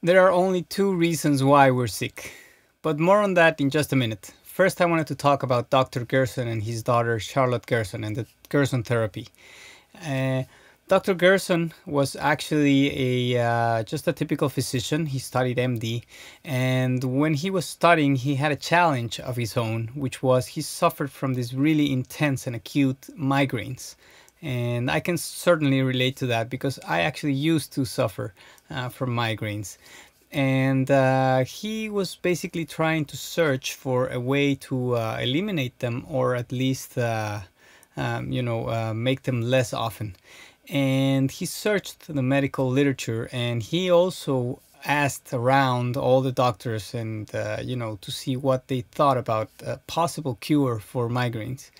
There are only two reasons why we're sick, but more on that in just a minute. First, I wanted to talk about Dr. Gerson and his daughter Charlotte Gerson and the Gerson therapy. Uh, Dr. Gerson was actually a uh, just a typical physician. He studied MD, and when he was studying, he had a challenge of his own, which was he suffered from these really intense and acute migraines and I can certainly relate to that because I actually used to suffer uh, from migraines. And uh, he was basically trying to search for a way to uh, eliminate them or at least, uh, um, you know, uh, make them less often. And he searched the medical literature and he also asked around all the doctors and, uh, you know, to see what they thought about a possible cure for migraines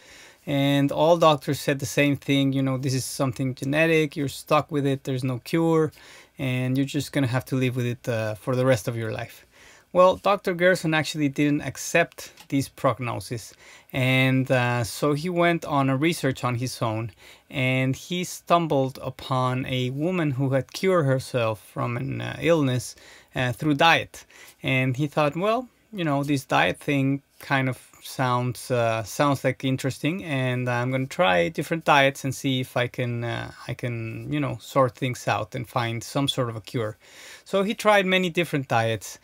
and all doctors said the same thing you know this is something genetic you're stuck with it there's no cure and you're just gonna have to live with it uh, for the rest of your life. Well dr gerson actually didn't accept this prognosis and uh, so he went on a research on his own and he stumbled upon a woman who had cured herself from an uh, illness uh, through diet. And he thought well you know this diet thing kind of sounds uh, sounds like interesting and I'm gonna try different diets and see if I can uh, I can you know sort things out and find some sort of a cure. So he tried many different diets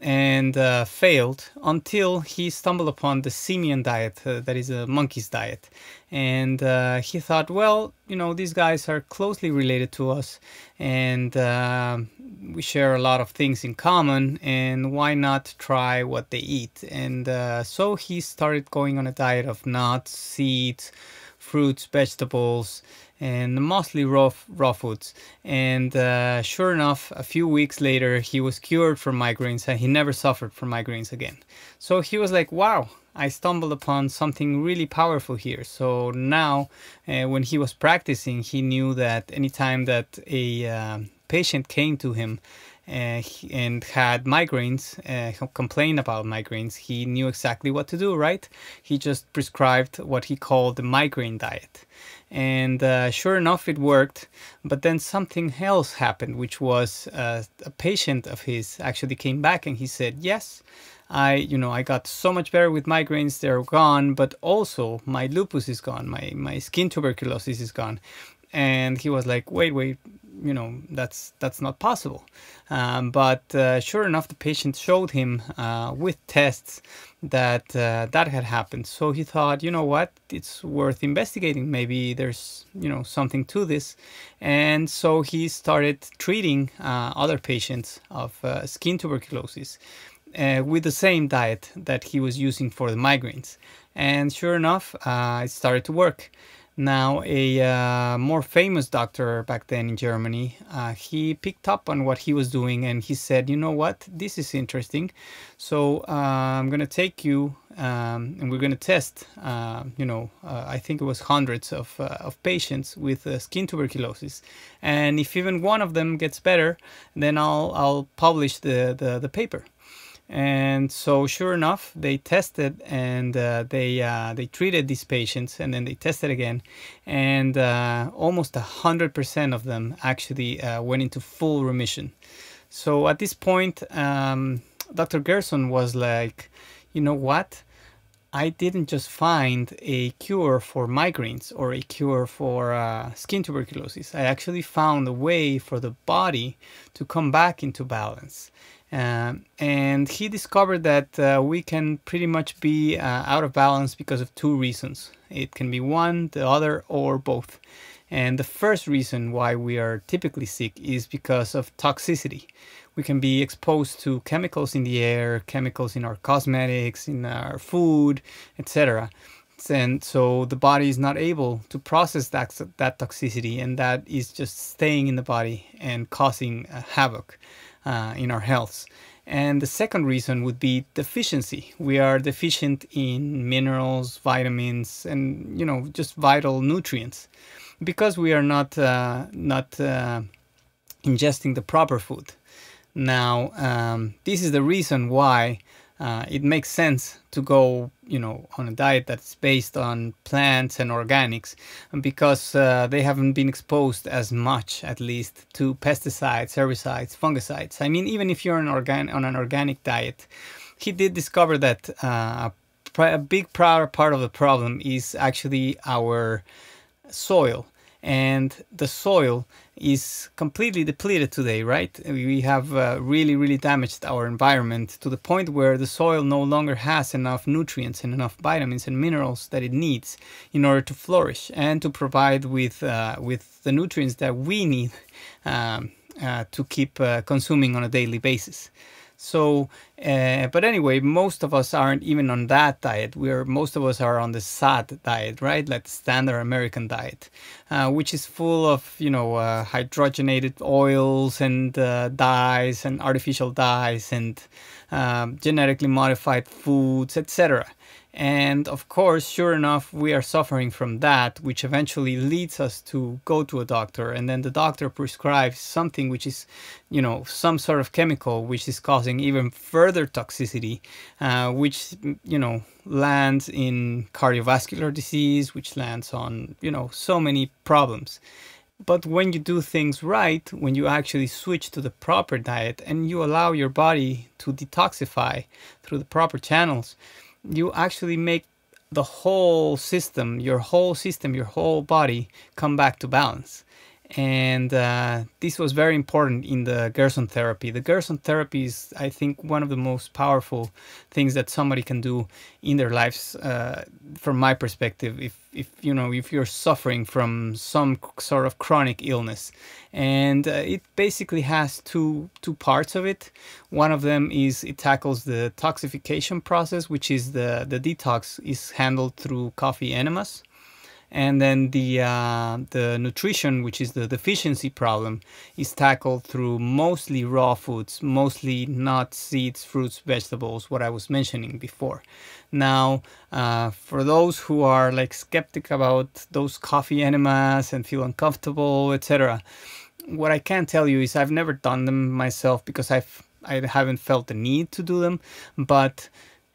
and uh, failed until he stumbled upon the simian diet uh, that is a monkey's diet. And uh, he thought well you know these guys are closely related to us and uh, we share a lot of things in common and why not try what they eat? And uh, so he started going on a diet of nuts seeds fruits vegetables and mostly raw raw foods and uh, sure enough a few weeks later he was cured from migraines and he never suffered from migraines again so he was like wow I stumbled upon something really powerful here. So now, uh, when he was practicing, he knew that anytime that a uh, patient came to him uh, and had migraines, uh, complained about migraines, he knew exactly what to do, right? He just prescribed what he called the migraine diet. And uh, sure enough, it worked. But then something else happened, which was uh, a patient of his actually came back and he said, Yes, I, you know, I got so much better with migraines, they're gone, but also my lupus is gone, my, my skin tuberculosis is gone. And he was like, wait, wait, you know that's that's not possible. Um, but uh, sure enough the patient showed him uh, with tests that uh, that had happened. So he thought you know what? It's worth investigating. Maybe there's you know something to this. And so he started treating uh, other patients of uh, skin tuberculosis uh, with the same diet that he was using for the migraines. And sure enough it started to work now, a uh, more famous doctor back then in Germany, uh, he picked up on what he was doing and he said, you know what, this is interesting. So uh, I'm going to take you um, and we're going to test, uh, you know, uh, I think it was hundreds of, uh, of patients with skin tuberculosis. And if even one of them gets better, then I'll, I'll publish the, the, the paper and so sure enough they tested and uh, they uh, they treated these patients and then they tested again and uh, almost hundred percent of them actually uh, went into full remission so at this point um, dr gerson was like you know what I didn't just find a cure for migraines or a cure for uh, skin tuberculosis. I actually found a way for the body to come back into balance. Um, and he discovered that uh, we can pretty much be uh, out of balance because of two reasons. It can be one, the other, or both. And the first reason why we are typically sick is because of toxicity. We can be exposed to chemicals in the air, chemicals in our cosmetics, in our food, etc. And so the body is not able to process that, that toxicity, and that is just staying in the body and causing uh, havoc uh, in our health. And the second reason would be deficiency. We are deficient in minerals, vitamins, and you know just vital nutrients because we are not uh, not uh, ingesting the proper food. Now, um, this is the reason why uh, it makes sense to go, you know, on a diet that's based on plants and organics because uh, they haven't been exposed as much, at least, to pesticides, herbicides, fungicides. I mean, even if you're on, organ- on an organic diet, he did discover that uh, a big part of the problem is actually our soil and the soil is completely depleted today, right? We have uh, really, really damaged our environment to the point where the soil no longer has enough nutrients and enough vitamins and minerals that it needs in order to flourish and to provide with uh, with the nutrients that we need um, uh, to keep uh, consuming on a daily basis. So, uh, but anyway, most of us aren't even on that diet. We're most of us are on the SAD diet, right? Like standard American diet, uh, which is full of you know uh, hydrogenated oils and uh, dyes and artificial dyes and um, genetically modified foods, etc. And of course, sure enough, we are suffering from that, which eventually leads us to go to a doctor. And then the doctor prescribes something which is, you know, some sort of chemical which is causing even further toxicity, uh, which, you know, lands in cardiovascular disease, which lands on, you know, so many problems. But when you do things right, when you actually switch to the proper diet and you allow your body to detoxify through the proper channels, you actually make the whole system, your whole system, your whole body come back to balance and uh, this was very important in the Gerson therapy. The Gerson therapy is, I think, one of the most powerful things that somebody can do in their lives. Uh, from my perspective, if if you know if you're suffering from some sort of chronic illness, and uh, it basically has two two parts of it. One of them is it tackles the toxification process, which is the the detox is handled through coffee enemas and then the uh, the nutrition, which is the deficiency problem, is tackled through mostly raw foods, mostly nuts, seeds, fruits, vegetables. What I was mentioning before. Now, uh, for those who are like skeptic about those coffee enemas and feel uncomfortable, etc., what I can tell you is I've never done them myself because I've I haven't felt the need to do them, but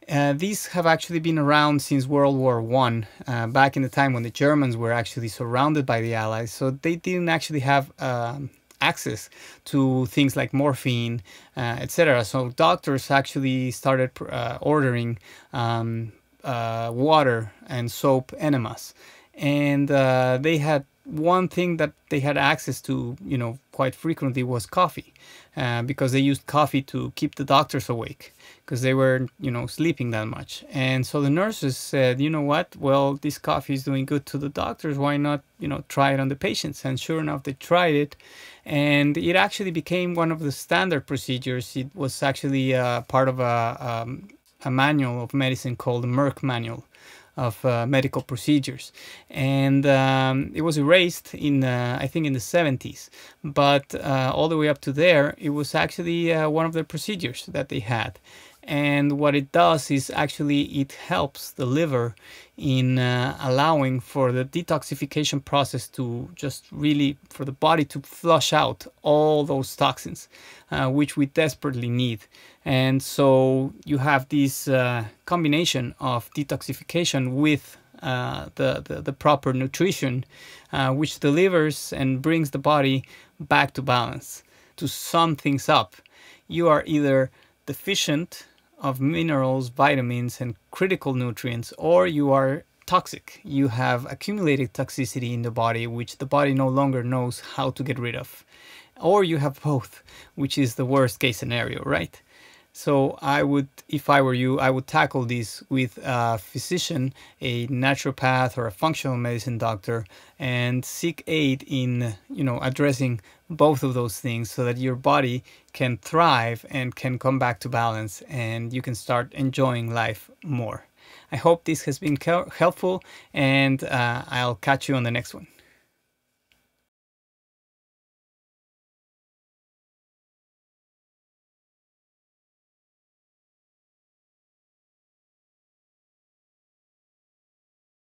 uh, these have actually been around since World War One, uh, back in the time when the Germans were actually surrounded by the Allies. So they didn't actually have um, access to things like morphine, uh, etc. So doctors actually started uh, ordering um, uh, water and soap enemas, and they had one thing that they had access to, you know, quite frequently was coffee, because they used coffee to keep the doctors awake, because they were, you know, sleeping that much. And so the nurses said, you know what? Well, this coffee is doing good to the doctors. Why not, you know, try it on the patients? And sure enough, they tried it, and it actually became one of the standard procedures. It was actually uh, part of a, um, a manual of medicine called the Merck Manual of uh, medical procedures, and um, it was erased in uh, I think in the 70s. But uh, all the way up to there, it was actually uh, one of the procedures that they had, and what it does is actually it helps the liver in uh, allowing for the detoxification process to just really for the body to flush out all those toxins uh, which we desperately need. And so you have this uh, combination of detoxification with uh, the, the, the, proper nutrition uh, which delivers and brings the body back to balance to sum things up. You are either deficient of minerals, vitamins, and critical nutrients, or you are toxic. You have accumulated toxicity in the body, which the body no longer knows how to get rid of. Or you have both, which is the worst case scenario, right? So I would, if I were you, I would tackle this with a physician, a naturopath or a functional medicine doctor and seek aid in, you know, addressing both of those things so that your body can thrive and can come back to balance and you can start enjoying life more. I hope this has been helpful and uh, I'll catch you on the next one.